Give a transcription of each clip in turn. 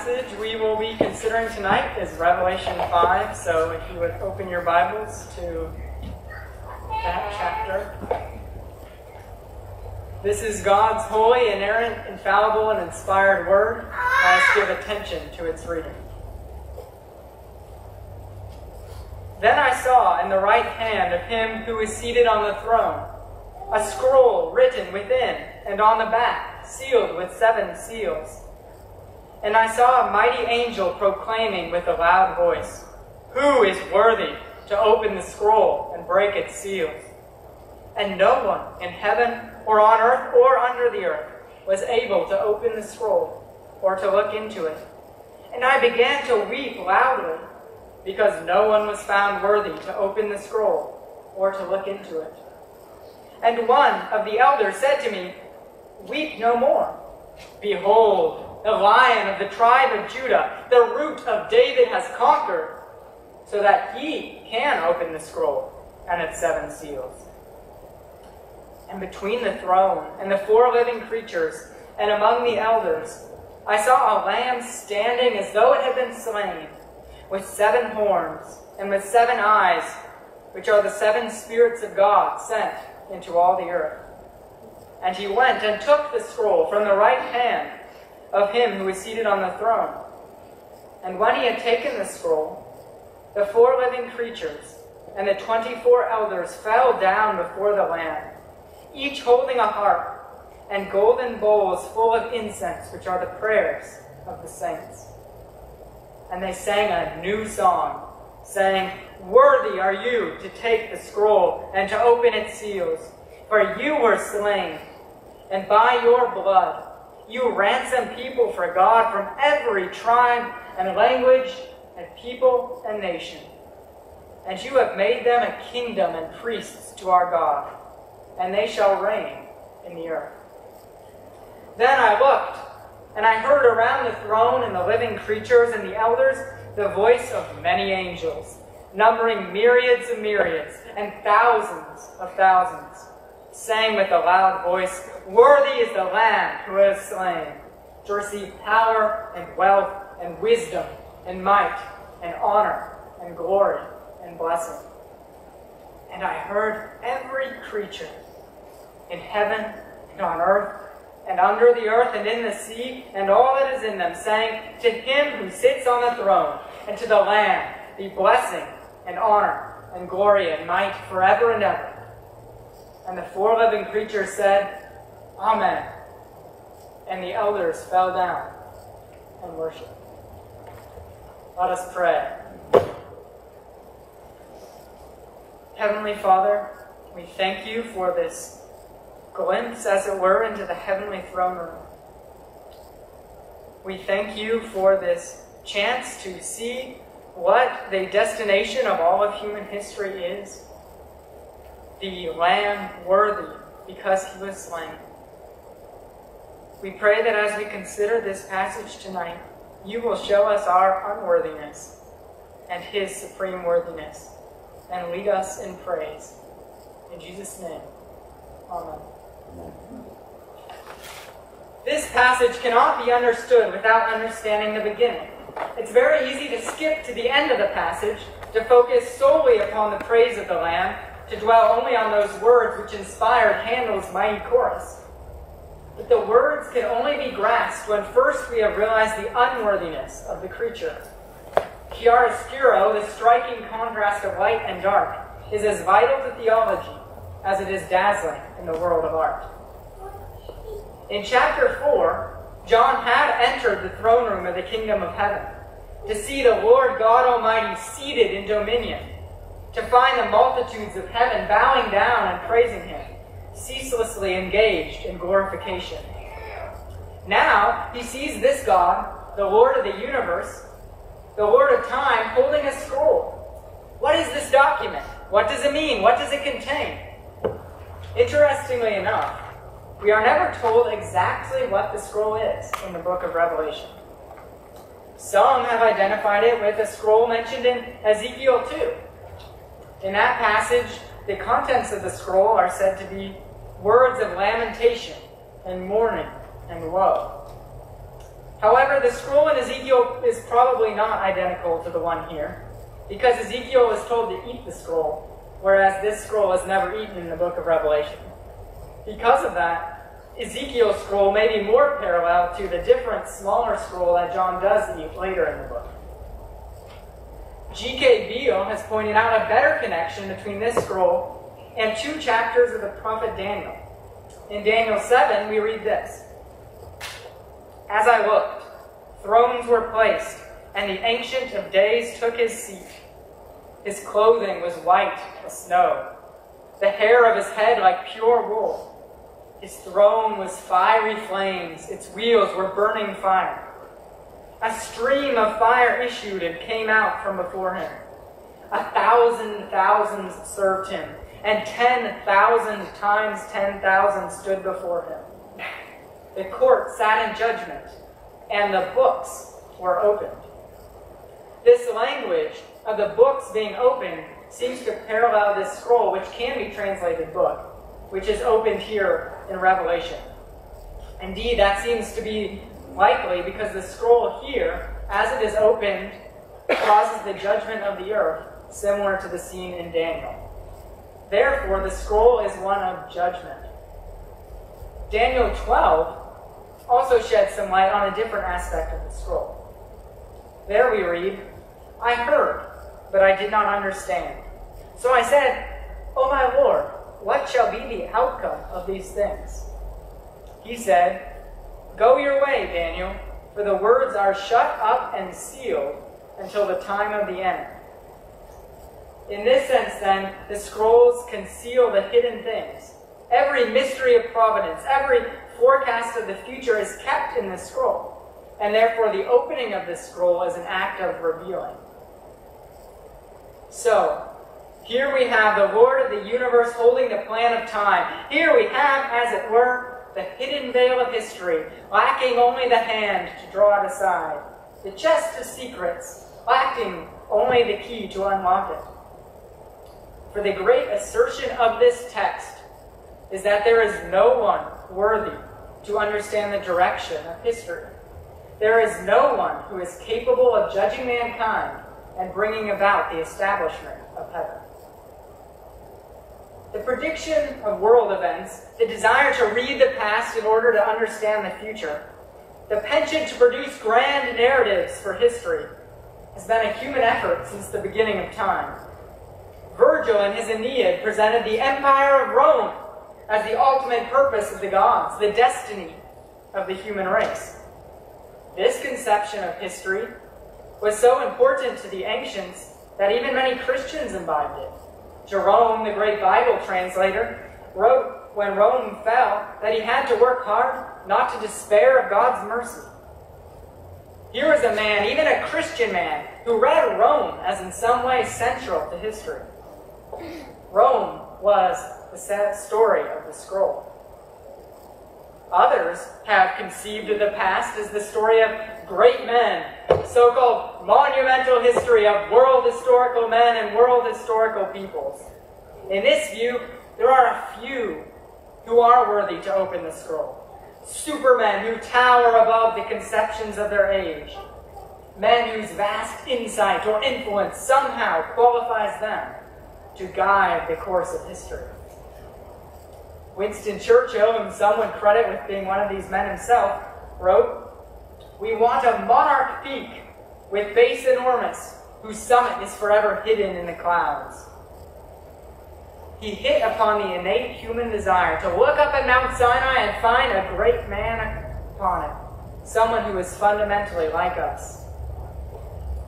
passage we will be considering tonight is Revelation 5. So if you would open your Bibles to that chapter. This is God's holy, inerrant, infallible, and inspired word. Let us give attention to its reading. Then I saw in the right hand of him who is seated on the throne a scroll written within and on the back, sealed with seven seals. And I saw a mighty angel proclaiming with a loud voice, Who is worthy to open the scroll and break its seals? And no one in heaven or on earth or under the earth was able to open the scroll or to look into it. And I began to weep loudly because no one was found worthy to open the scroll or to look into it. And one of the elders said to me, Weep no more. Behold, the lion of the tribe of Judah, the root of David, has conquered, so that he can open the scroll and its seven seals. And between the throne and the four living creatures, and among the elders, I saw a lamb standing as though it had been slain, with seven horns and with seven eyes, which are the seven spirits of God sent into all the earth. And he went and took the scroll from the right hand of him who was seated on the throne. And when he had taken the scroll, the four living creatures and the twenty-four elders fell down before the Lamb, each holding a harp and golden bowls full of incense, which are the prayers of the saints. And they sang a new song, saying, Worthy are you to take the scroll and to open its seals, for you were slain, and by your blood you ransom people for God from every tribe and language and people and nation. And you have made them a kingdom and priests to our God, and they shall reign in the earth. Then I looked, and I heard around the throne and the living creatures and the elders the voice of many angels, numbering myriads of myriads and thousands of thousands sang with a loud voice, Worthy is the Lamb who is slain, to receive power and wealth and wisdom and might and honor and glory and blessing. And I heard every creature in heaven and on earth and under the earth and in the sea and all that is in them, saying, To him who sits on the throne and to the Lamb be blessing and honor and glory and might forever and ever. And the four living creatures said, Amen. And the elders fell down and worshiped. Let us pray. Heavenly Father, we thank you for this glimpse, as it were, into the heavenly throne room. We thank you for this chance to see what the destination of all of human history is the Lamb worthy because he was slain. We pray that as we consider this passage tonight, you will show us our unworthiness and his supreme worthiness and lead us in praise. In Jesus' name, Amen. This passage cannot be understood without understanding the beginning. It's very easy to skip to the end of the passage to focus solely upon the praise of the Lamb to dwell only on those words which inspired Handel's mighty chorus. But the words can only be grasped when first we have realized the unworthiness of the creature. Chiaroscuro, the striking contrast of light and dark, is as vital to theology as it is dazzling in the world of art. In chapter 4, John had entered the throne room of the kingdom of heaven to see the Lord God Almighty seated in dominion to find the multitudes of heaven bowing down and praising him, ceaselessly engaged in glorification. Now he sees this God, the Lord of the universe, the Lord of time, holding a scroll. What is this document? What does it mean? What does it contain? Interestingly enough, we are never told exactly what the scroll is in the book of Revelation. Some have identified it with a scroll mentioned in Ezekiel 2, in that passage, the contents of the scroll are said to be words of lamentation and mourning and woe. However, the scroll in Ezekiel is probably not identical to the one here, because Ezekiel is told to eat the scroll, whereas this scroll is never eaten in the book of Revelation. Because of that, Ezekiel's scroll may be more parallel to the different, smaller scroll that John does eat later in the book. G.K. Beale has pointed out a better connection between this scroll and two chapters of the prophet Daniel. In Daniel 7, we read this As I looked, thrones were placed, and the Ancient of Days took his seat. His clothing was white as snow, the hair of his head like pure wool. His throne was fiery flames, its wheels were burning fire. A stream of fire issued and came out from before him. A thousand thousands served him, and ten thousand times ten thousand stood before him. The court sat in judgment, and the books were opened. This language of the books being opened seems to parallel this scroll, which can be translated book, which is opened here in Revelation. Indeed, that seems to be likely because the scroll here, as it is opened, causes the judgment of the earth, similar to the scene in Daniel. Therefore, the scroll is one of judgment. Daniel 12 also sheds some light on a different aspect of the scroll. There we read, I heard, but I did not understand. So I said, O my Lord, what shall be the outcome of these things? He said, Go your way, Daniel, for the words are shut up and sealed until the time of the end. In this sense, then, the scrolls conceal the hidden things. Every mystery of providence, every forecast of the future is kept in the scroll, and therefore the opening of this scroll is an act of revealing. So, here we have the Lord of the universe holding the plan of time. Here we have, as it were, the hidden veil of history, lacking only the hand to draw it aside, the chest of secrets, lacking only the key to unlock it. For the great assertion of this text is that there is no one worthy to understand the direction of history. There is no one who is capable of judging mankind and bringing about the establishment of heaven. The prediction of world events, the desire to read the past in order to understand the future, the penchant to produce grand narratives for history, has been a human effort since the beginning of time. Virgil in his Aeneid presented the empire of Rome as the ultimate purpose of the gods, the destiny of the human race. This conception of history was so important to the ancients that even many Christians imbibed it. Jerome, the great Bible translator, wrote when Rome fell that he had to work hard not to despair of God's mercy. Here is a man, even a Christian man, who read Rome as in some way central to history. Rome was the sad story of the scroll. Others have conceived of the past as the story of great men, so called monumental history of world historical men and world historical peoples. In this view, there are a few who are worthy to open the scroll. Supermen who tower above the conceptions of their age. Men whose vast insight or influence somehow qualifies them to guide the course of history. Winston Churchill, whom some would credit with being one of these men himself, wrote, We want a monarch peak with base enormous, whose summit is forever hidden in the clouds. He hit upon the innate human desire to look up at Mount Sinai and find a great man upon it, someone who is fundamentally like us.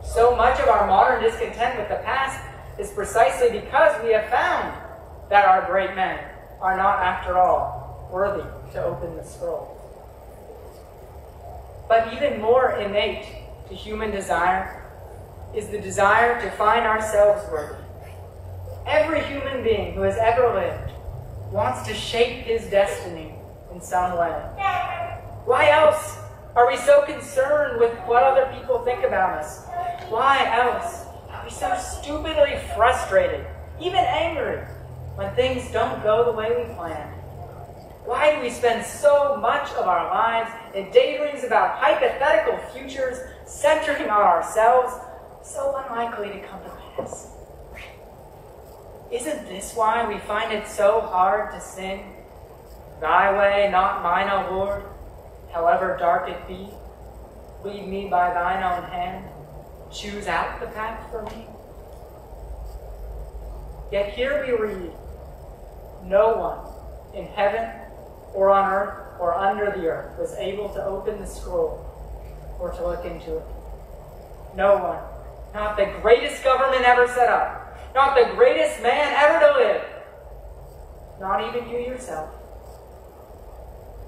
So much of our modern discontent with the past is precisely because we have found that our great men are not, after all, worthy to open the scroll. But even more innate to human desire is the desire to find ourselves worthy. Every human being who has ever lived wants to shape his destiny in some way. Why else are we so concerned with what other people think about us? Why else are we so stupidly frustrated, even angry, when things don't go the way we planned? Why do we spend so much of our lives in daydreams about hypothetical futures centering on ourselves, so unlikely to come to pass. Isn't this why we find it so hard to sing, Thy way, not mine, O Lord, however dark it be? Lead me by thine own hand, choose out the path for me. Yet here we read, no one in heaven or on earth or under the earth was able to open the scroll or to look into it. No one. Not the greatest government ever set up. Not the greatest man ever to live. Not even you yourself.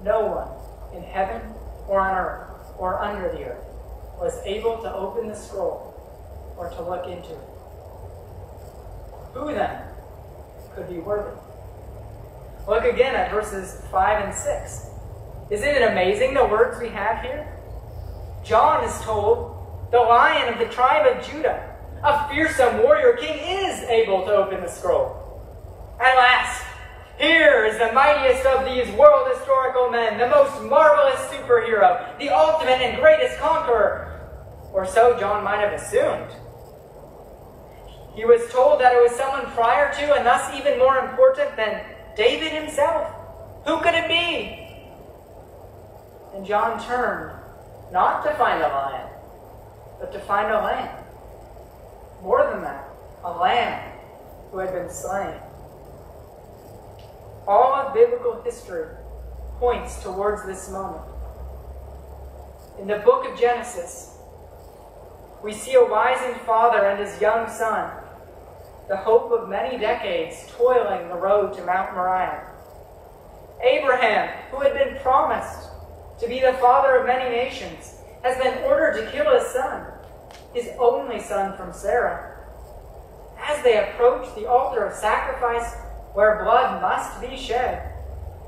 No one in heaven or on earth or under the earth was able to open the scroll or to look into it. Who then could be worthy? Look again at verses 5 and 6. Isn't it amazing the words we have here? John is told, the lion of the tribe of Judah, a fearsome warrior king, is able to open the scroll. At last, here is the mightiest of these world historical men, the most marvelous superhero, the ultimate and greatest conqueror. Or so John might have assumed. He was told that it was someone prior to and thus even more important than David himself. Who could it be? And John turned not to find a lion, but to find a lamb. More than that, a lamb who had been slain. All of biblical history points towards this moment. In the book of Genesis, we see a wizened father and his young son, the hope of many decades, toiling the road to Mount Moriah. Abraham, who had been promised to be the father of many nations, has been ordered to kill his son, his only son from Sarah. As they approach the altar of sacrifice where blood must be shed,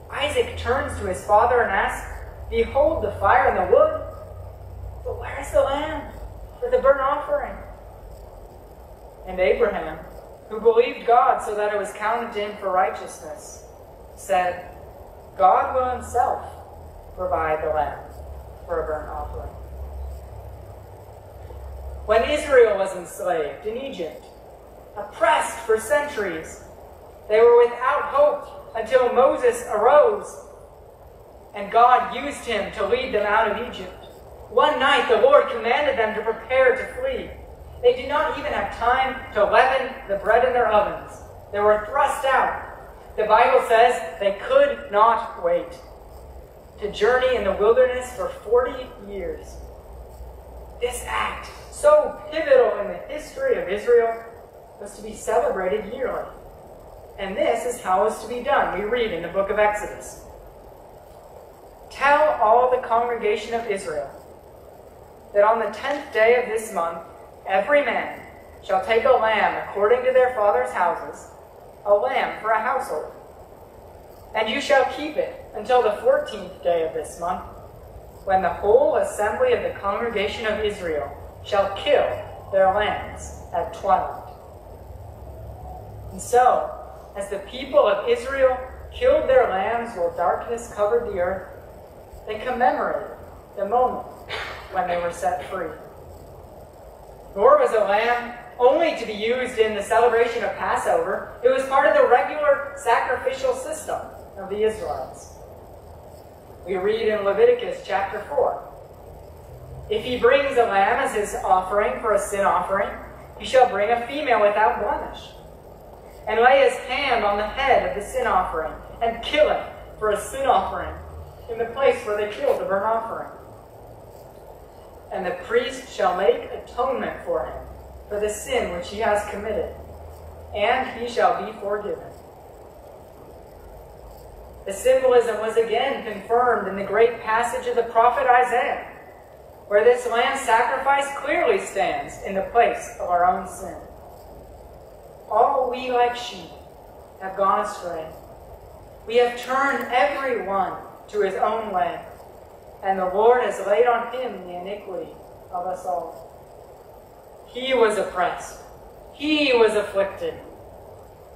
Isaac turns to his father and asks, Behold the fire and the wood, but where's the lamb for the burnt offering? And Abraham, who believed God so that it was counted to him for righteousness, said, God will himself provide the lamb for a burnt offering. When Israel was enslaved in Egypt, oppressed for centuries, they were without hope until Moses arose and God used him to lead them out of Egypt. One night the Lord commanded them to prepare to flee. They did not even have time to leaven the bread in their ovens. They were thrust out. The Bible says they could not wait to journey in the wilderness for 40 years. This act, so pivotal in the history of Israel, was to be celebrated yearly. And this is how it was to be done. We read in the book of Exodus. Tell all the congregation of Israel that on the tenth day of this month, every man shall take a lamb according to their father's houses, a lamb for a household. And you shall keep it until the fourteenth day of this month, when the whole assembly of the congregation of Israel shall kill their lambs at twilight. And so, as the people of Israel killed their lambs while darkness covered the earth, they commemorated the moment when they were set free. Nor was a lamb only to be used in the celebration of Passover, it was part of the regular sacrificial system of the Israelites. We read in Leviticus chapter 4 If he brings a lamb as his offering for a sin offering, he shall bring a female without blemish, and lay his hand on the head of the sin offering, and kill it for a sin offering in the place where they killed the burnt offering. And the priest shall make atonement for him for the sin which he has committed, and he shall be forgiven. The symbolism was again confirmed in the great passage of the prophet Isaiah, where this lamb sacrifice clearly stands in the place of our own sin. All we like sheep have gone astray. We have turned every one to his own way, and the Lord has laid on him the iniquity of us all. He was oppressed, he was afflicted,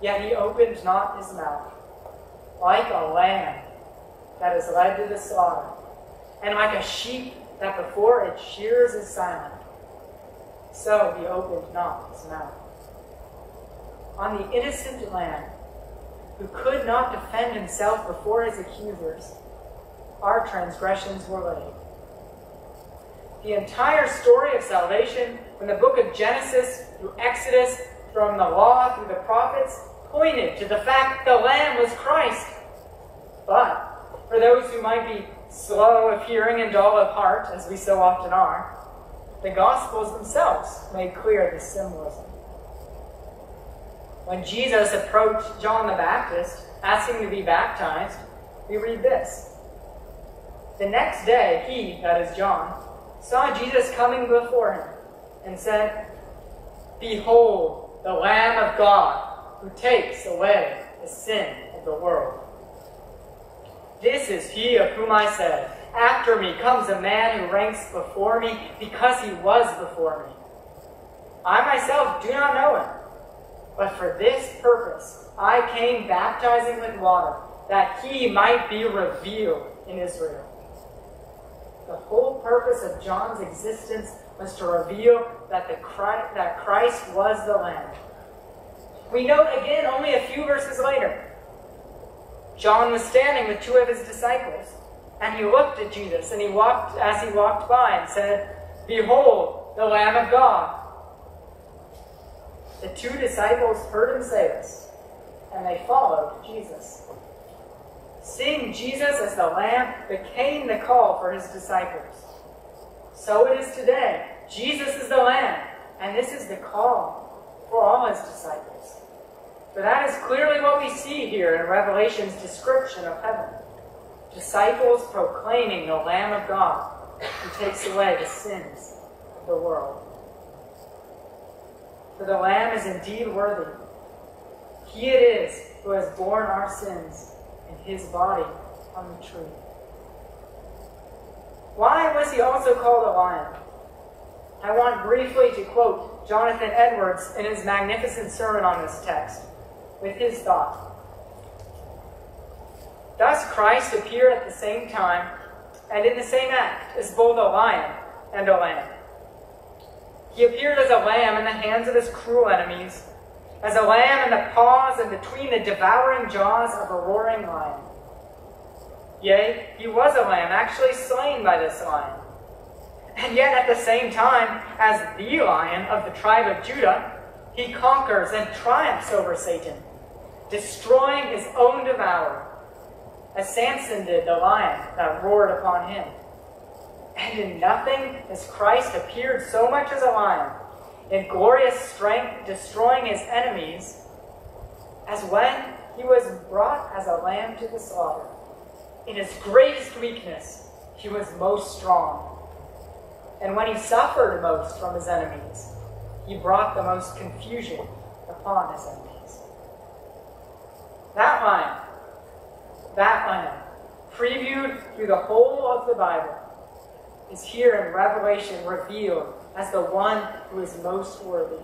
yet he opened not his mouth like a lamb that is led to the slaughter, and like a sheep that before its shears is silent, so he opened not his mouth. On the innocent lamb, who could not defend himself before his accusers, our transgressions were laid. The entire story of salvation, from the book of Genesis through Exodus, from the law through the prophets, pointed to the fact the Lamb was Christ. But for those who might be slow of hearing and dull of heart, as we so often are, the Gospels themselves made clear this symbolism. When Jesus approached John the Baptist, asking to be baptized, we read this. The next day, he, that is John, saw Jesus coming before him and said, Behold, the Lamb of God, who takes away the sin of the world. This is he of whom I said, After me comes a man who ranks before me because he was before me. I myself do not know him, but for this purpose I came baptizing with water, that he might be revealed in Israel. The whole purpose of John's existence was to reveal that, the Christ, that Christ was the Lamb. We note again only a few verses later. John was standing with two of his disciples, and he looked at Jesus, and he walked as he walked by and said, Behold, the Lamb of God. The two disciples heard him say this, and they followed Jesus. Seeing Jesus as the Lamb became the call for his disciples. So it is today. Jesus is the Lamb, and this is the call for all his disciples. For that is clearly what we see here in Revelation's description of heaven. Disciples proclaiming the Lamb of God who takes away the sins of the world. For the Lamb is indeed worthy. He it is who has borne our sins in his body on the tree. Why was he also called a lion? I want briefly to quote Jonathan Edwards in his magnificent sermon on this text with his thought. Thus Christ appeared at the same time and in the same act as both a lion and a lamb. He appeared as a lamb in the hands of his cruel enemies, as a lamb in the paws and between the devouring jaws of a roaring lion. Yea, he was a lamb, actually slain by this lion. And yet, at the same time, as the lion of the tribe of Judah, he conquers and triumphs over Satan destroying his own devourer, as Samson did the lion that roared upon him. And in nothing has Christ appeared so much as a lion, in glorious strength destroying his enemies, as when he was brought as a lamb to the slaughter. In his greatest weakness, he was most strong. And when he suffered most from his enemies, he brought the most confusion upon his enemies. That line, that line, previewed through the whole of the Bible, is here in Revelation revealed as the one who is most worthy.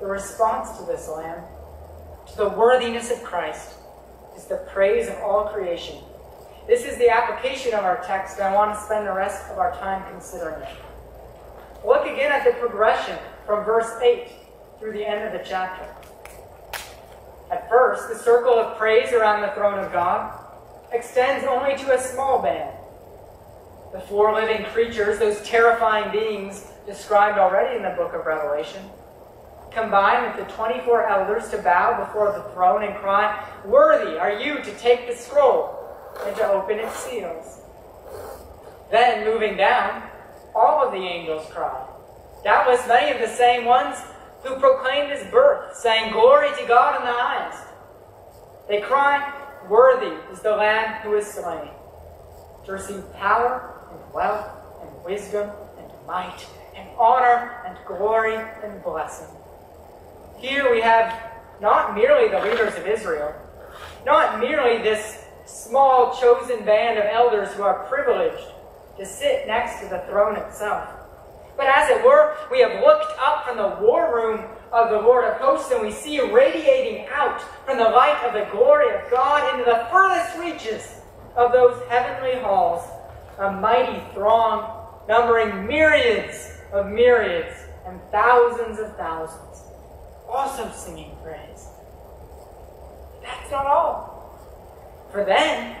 The response to this Lamb, to the worthiness of Christ, is the praise of all creation. This is the application of our text, and I want to spend the rest of our time considering it. Look again at the progression from verse 8 through the end of the chapter. At first, the circle of praise around the throne of God extends only to a small band. The four living creatures, those terrifying beings described already in the book of Revelation, combine with the 24 elders to bow before the throne and cry, Worthy are you to take the scroll and to open its seals. Then, moving down, all of the angels cry. Doubtless many of the same ones who proclaimed his birth, saying, Glory to God in the highest. They cry, Worthy is the Lamb who is slain, to receive power wealth and wisdom and might and honor and glory and blessing. Here we have not merely the leaders of Israel, not merely this small chosen band of elders who are privileged to sit next to the throne itself but as it were, we have looked up from the war room of the Lord of hosts, and we see radiating out from the light of the glory of God into the furthest reaches of those heavenly halls, a mighty throng, numbering myriads of myriads and thousands of thousands, also singing praise. That's not all. For then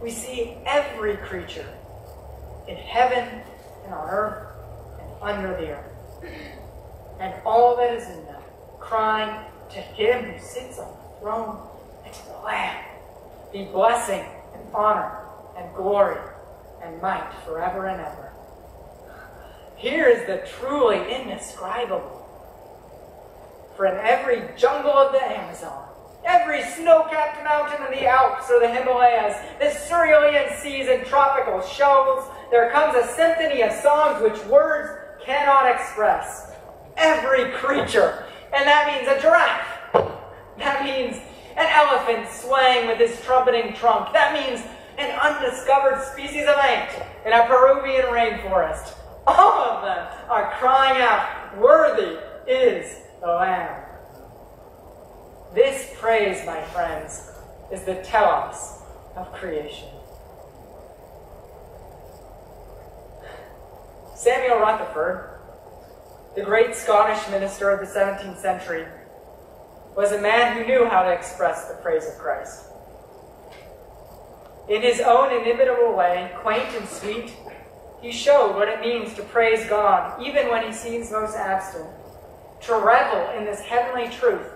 we see every creature in heaven and on earth and under the earth, and all that is in them, crying to him who sits on the throne and to the Lamb, be blessing and honor and glory and might forever and ever. Here is the truly indescribable. For in every jungle of the Amazon, every snow-capped mountain in the Alps or the Himalayas, the cerulean seas and tropical shoals, there comes a symphony of songs which words cannot express. Every creature, and that means a giraffe. That means an elephant swaying with his trumpeting trunk. That means an undiscovered species of ant in a Peruvian rainforest. All of them are crying out, Worthy is the Lamb. This praise, my friends, is the telos of creation. Samuel Rutherford, the great Scottish minister of the 17th century, was a man who knew how to express the praise of Christ. In his own inimitable way, quaint and sweet, he showed what it means to praise God, even when he seems most absent, to revel in this heavenly truth,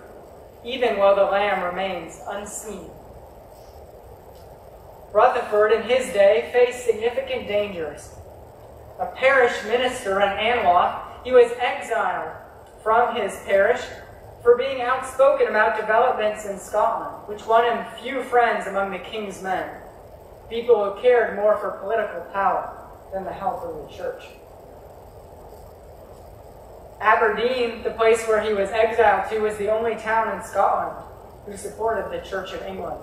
even while the Lamb remains unseen. Rutherford, in his day, faced significant dangers. A parish minister in Anwoth, he was exiled from his parish for being outspoken about developments in Scotland, which won him few friends among the king's men, people who cared more for political power than the health of the church. Aberdeen, the place where he was exiled to, was the only town in Scotland who supported the Church of England.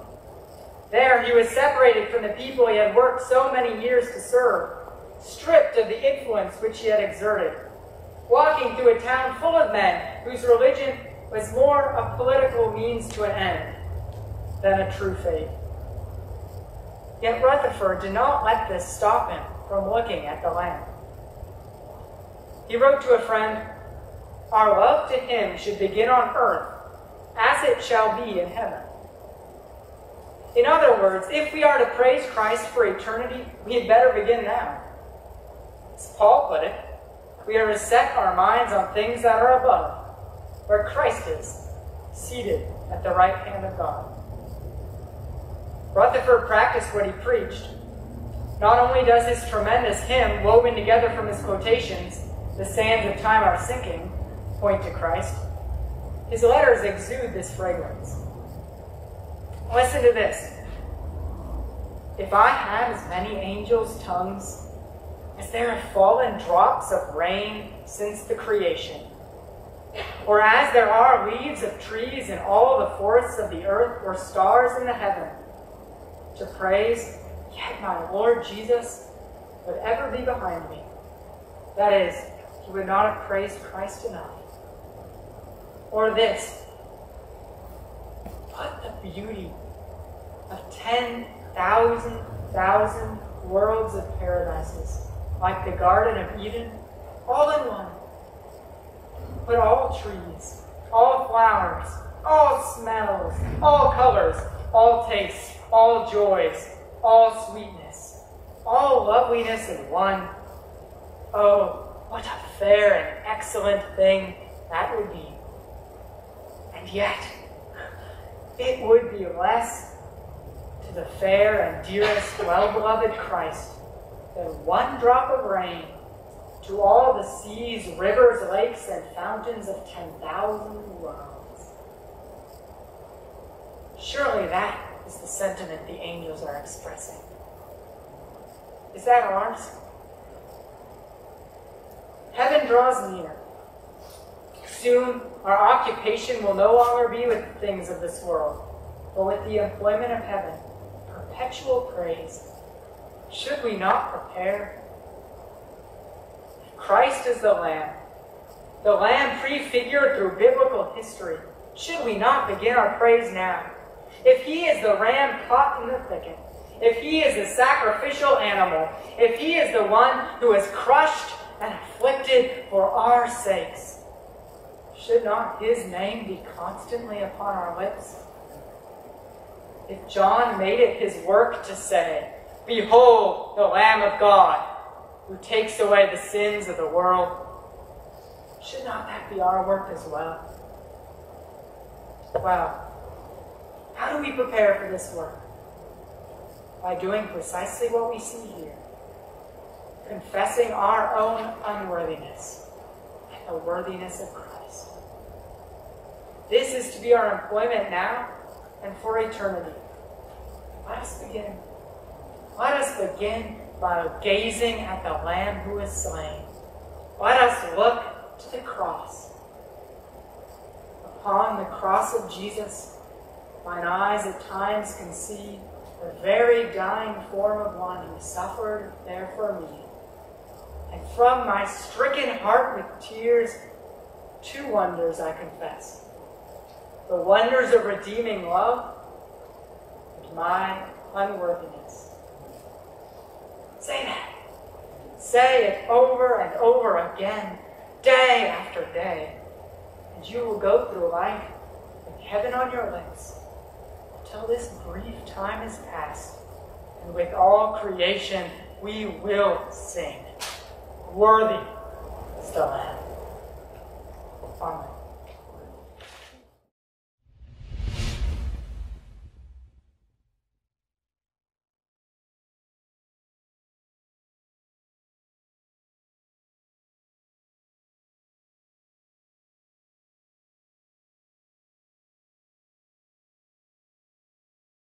There, he was separated from the people he had worked so many years to serve, stripped of the influence which he had exerted, walking through a town full of men whose religion was more a political means to an end than a true faith. Yet Rutherford did not let this stop him from looking at the land. He wrote to a friend, Our love to him should begin on earth, as it shall be in heaven. In other words, if we are to praise Christ for eternity, we had better begin now. As Paul put it, we are to set our minds on things that are above, where Christ is, seated at the right hand of God. Rutherford practiced what he preached. Not only does his tremendous hymn, woven together from his quotations, The sands of time are sinking, point to Christ, his letters exude this fragrance. Listen to this. If I had as many angels' tongues as there have fallen drops of rain since the creation, or as there are leaves of trees in all the forests of the earth, or stars in the heaven, to praise, yet my Lord Jesus would ever be behind me. That is, he would not have praised Christ enough. Or this, what the beauty of 10,000 thousand worlds of paradises, like the Garden of Eden, all in one. But all trees, all flowers, all smells, all colors, all tastes, all joys, all sweetness, all loveliness in one. Oh, what a fair and excellent thing that would be. And yet, it would be less to the fair and dearest, well-beloved Christ than one drop of rain to all the seas, rivers, lakes, and fountains of 10,000 worlds. Surely that is the sentiment the angels are expressing. Is that ours? Heaven draws near. Soon, our occupation will no longer be with the things of this world, but with the employment of heaven, perpetual praise. Should we not prepare? Christ is the Lamb, the Lamb prefigured through biblical history. Should we not begin our praise now? If he is the ram caught in the thicket, if he is the sacrificial animal, if he is the one who is crushed and afflicted for our sakes, should not his name be constantly upon our lips? If John made it his work to say, Behold the Lamb of God, who takes away the sins of the world, should not that be our work as well? Well, how do we prepare for this work? By doing precisely what we see here confessing our own unworthiness and the worthiness of Christ. This is to be our employment now and for eternity. Let us begin. Let us begin by gazing at the Lamb who is slain. Let us look to the cross. Upon the cross of Jesus, mine eyes at times can see the very dying form of one who suffered there for me. And from my stricken heart with tears, two wonders I confess the wonders of redeeming love and my unworthiness. Say that. Say it over and over again, day after day, and you will go through life with heaven on your lips until this brief time is past, and with all creation we will sing, Worthy is the Lamb. Amen.